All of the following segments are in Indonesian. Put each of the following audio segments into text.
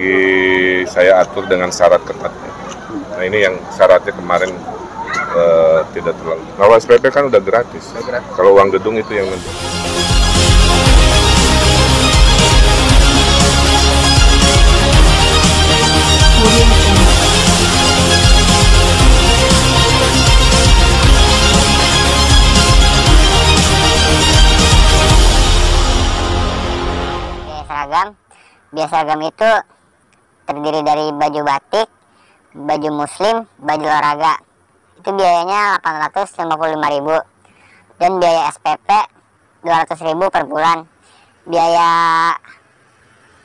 lagi saya atur dengan syarat ketat. Nah ini yang syaratnya kemarin eh, tidak terlalu. Kalau SPP kan udah gratis. Kalau uang gedung itu yang nanti. Biaya seragam. Biaya seragam itu terdiri dari baju batik, baju muslim, baju olahraga. Itu biayanya 855.000 dan biaya SPP 200.000 per bulan. Biaya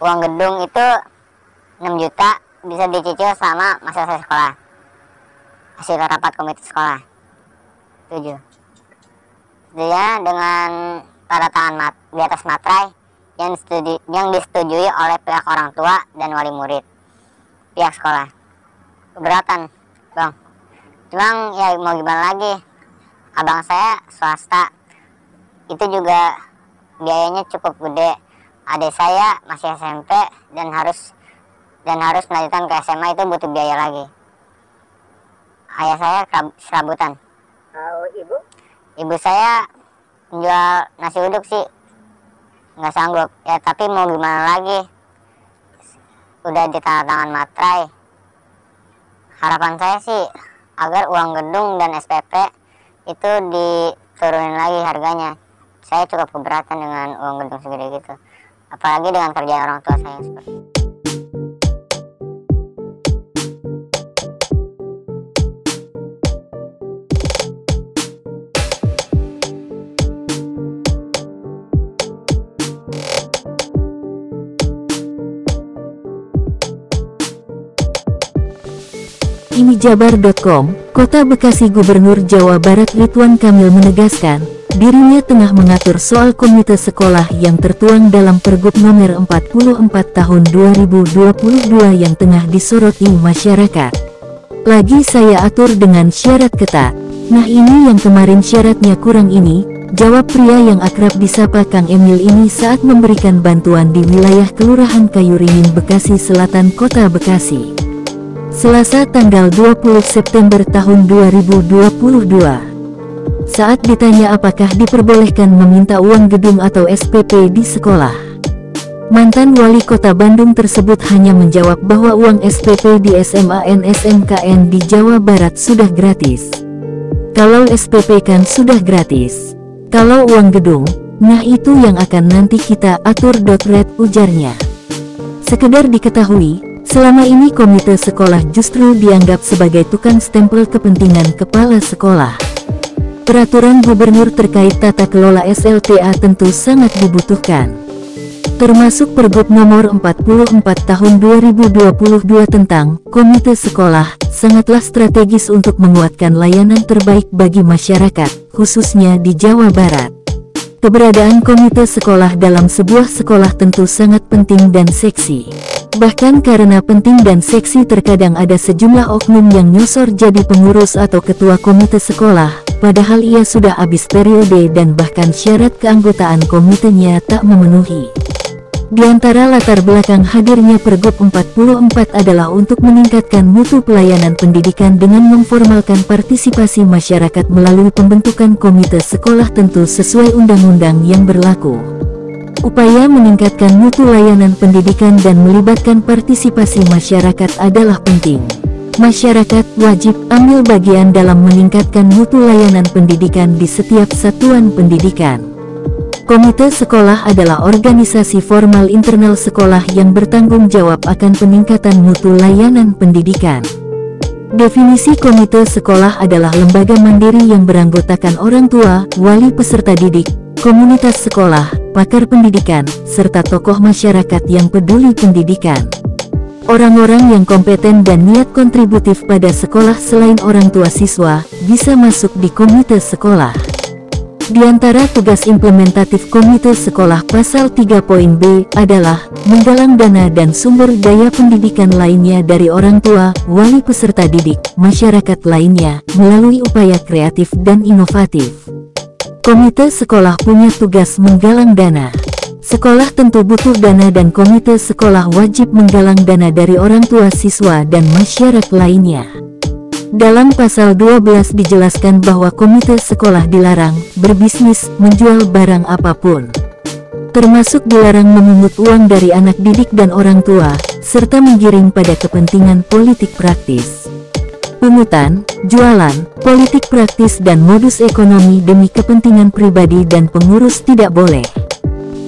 uang gedung itu 6 juta bisa dicicil sama masa saya sekolah. Hasil rapat komite sekolah. 7. Dia dengan tanda tangan di atas materai yang, yang disetujui oleh pihak orang tua dan wali murid pihak sekolah. Keberatan bang. Cuman ya mau gimana lagi? Abang saya swasta. Itu juga biayanya cukup gede. Adik saya masih SMP dan harus dan harus melanjutkan ke SMA itu butuh biaya lagi. Ayah saya serabutan. Oh, ibu? ibu saya menjual nasi uduk sih. Nggak sanggup. Ya tapi mau gimana lagi udah di tangan materai. Harapan saya sih agar uang gedung dan SPP itu diturunin lagi harganya. Saya cukup keberatan dengan uang gedung segede gitu. Apalagi dengan kerjaan orang tua saya seperti itu. Ini Jabar.com, Kota Bekasi Gubernur Jawa Barat Ridwan Kamil menegaskan, dirinya tengah mengatur soal komite sekolah yang tertuang dalam Pergub nomor 44 tahun 2022 yang tengah disoroti masyarakat. Lagi saya atur dengan syarat ketat. Nah ini yang kemarin syaratnya kurang ini, jawab pria yang akrab disapa Kang Emil ini saat memberikan bantuan di wilayah Kelurahan Kayuringin Bekasi Selatan Kota Bekasi. Selasa tanggal 20 September tahun 2022. Saat ditanya apakah diperbolehkan meminta uang gedung atau SPP di sekolah. Mantan wali kota Bandung tersebut hanya menjawab bahwa uang SPP di SMAN SMKN di Jawa Barat sudah gratis. Kalau SPP kan sudah gratis. Kalau uang gedung, nah itu yang akan nanti kita atur. Red ujarnya. Sekedar diketahui, selama ini komite sekolah justru dianggap sebagai tukang stempel kepentingan kepala sekolah. Peraturan gubernur terkait tata kelola SLTA tentu sangat dibutuhkan. Termasuk Pergub nomor 44 tahun 2022 tentang Komite Sekolah, sangatlah strategis untuk menguatkan layanan terbaik bagi masyarakat, khususnya di Jawa Barat. Keberadaan komite sekolah dalam sebuah sekolah tentu sangat penting dan seksi. Bahkan karena penting dan seksi terkadang ada sejumlah oknum yang nyosor jadi pengurus atau ketua komite sekolah, padahal ia sudah habis periode dan bahkan syarat keanggotaan komitenya tak memenuhi. Di antara latar belakang hadirnya Pergub 44 adalah untuk meningkatkan mutu pelayanan pendidikan dengan memformalkan partisipasi masyarakat melalui pembentukan komite sekolah tentu sesuai undang-undang yang berlaku. Upaya meningkatkan mutu layanan pendidikan dan melibatkan partisipasi masyarakat adalah penting. Masyarakat wajib ambil bagian dalam meningkatkan mutu layanan pendidikan di setiap satuan pendidikan. Komite sekolah adalah organisasi formal internal sekolah yang bertanggung jawab akan peningkatan mutu layanan pendidikan. Definisi komite sekolah adalah lembaga mandiri yang beranggotakan orang tua, wali peserta didik, komunitas sekolah, pakar pendidikan, serta tokoh masyarakat yang peduli pendidikan. Orang-orang yang kompeten dan niat kontributif pada sekolah selain orang tua siswa, bisa masuk di komite sekolah. Di antara tugas implementatif Komite Sekolah Pasal 3 Poin B adalah menggalang dana dan sumber daya pendidikan lainnya dari orang tua, wali peserta didik, masyarakat lainnya, melalui upaya kreatif dan inovatif. Komite sekolah punya tugas menggalang dana. Sekolah tentu butuh dana dan komite sekolah wajib menggalang dana dari orang tua siswa dan masyarakat lainnya. Dalam pasal 12 dijelaskan bahwa komite sekolah dilarang berbisnis menjual barang apa pun. Termasuk dilarang memungut uang dari anak didik dan orang tua, serta menggiring pada kepentingan politik praktis. Pungutan, jualan, politik praktis dan modus ekonomi demi kepentingan pribadi dan pengurus tidak boleh.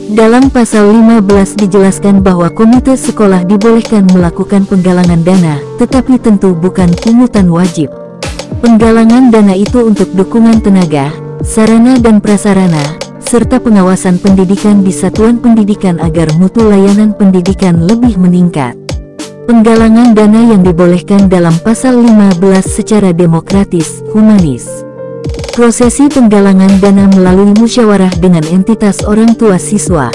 Dalam pasal 15 dijelaskan bahwa komite sekolah dibolehkan melakukan penggalangan dana, tetapi tentu bukan pungutan wajib. Penggalangan dana itu untuk dukungan tenaga, sarana dan prasarana, serta pengawasan pendidikan di satuan pendidikan agar mutu layanan pendidikan lebih meningkat. Penggalangan dana yang dibolehkan dalam pasal 15 secara demokratis, humanis. Prosesi penggalangan dana melalui musyawarah dengan entitas orang tua siswa.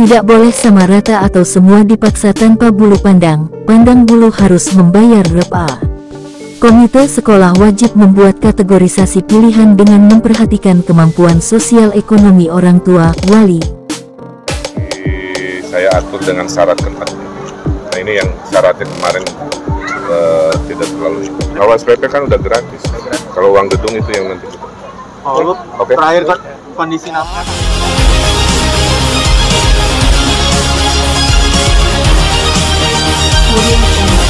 Tidak boleh sama rata atau semua dipaksa tanpa bulu pandang, pandang bulu harus membayar repa. Komite sekolah wajib membuat kategorisasi pilihan dengan memperhatikan kemampuan sosial ekonomi orang tua, wali. Saya atur dengan syarat ketat. Ini yang syaratnya kemarin uh, tidak terlalu. Kalau SPP kan udah gratis. Kalau uang gedung itu yang nanti Oh, lu Oke. terakhir kon- kondisi nafas. Jungle.